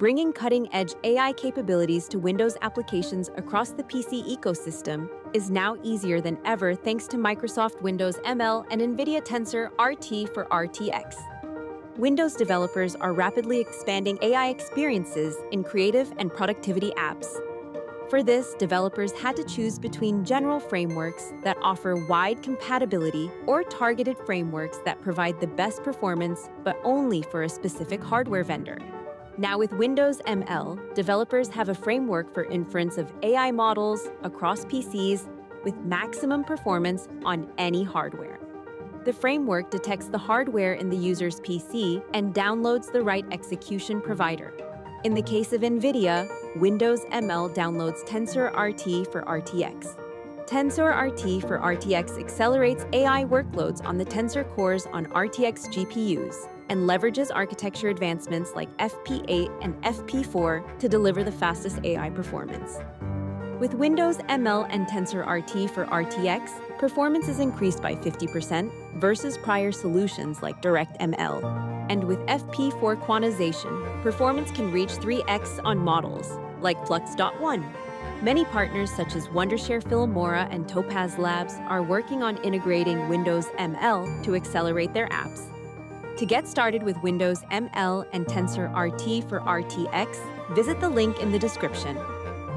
Bringing cutting edge AI capabilities to Windows applications across the PC ecosystem is now easier than ever thanks to Microsoft Windows ML and NVIDIA Tensor RT for RTX. Windows developers are rapidly expanding AI experiences in creative and productivity apps. For this, developers had to choose between general frameworks that offer wide compatibility or targeted frameworks that provide the best performance but only for a specific hardware vendor. Now, with Windows ML, developers have a framework for inference of AI models across PCs with maximum performance on any hardware. The framework detects the hardware in the user's PC and downloads the right execution provider. In the case of NVIDIA, Windows ML downloads TensorRT for RTX. TensorRT for RTX accelerates AI workloads on the Tensor cores on RTX GPUs and leverages architecture advancements like FP8 and FP4 to deliver the fastest AI performance. With Windows ML and TensorRT for RTX, performance is increased by 50% versus prior solutions like DirectML. And with FP4 quantization, performance can reach 3x on models like Flux.1. Many partners such as Wondershare Filmora and Topaz Labs are working on integrating Windows ML to accelerate their apps. To get started with Windows ML and TensorRT for RTX, visit the link in the description.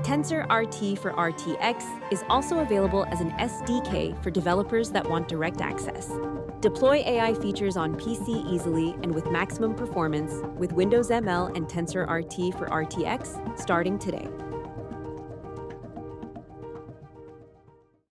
TensorRT for RTX is also available as an SDK for developers that want direct access. Deploy AI features on PC easily and with maximum performance with Windows ML and TensorRT for RTX starting today.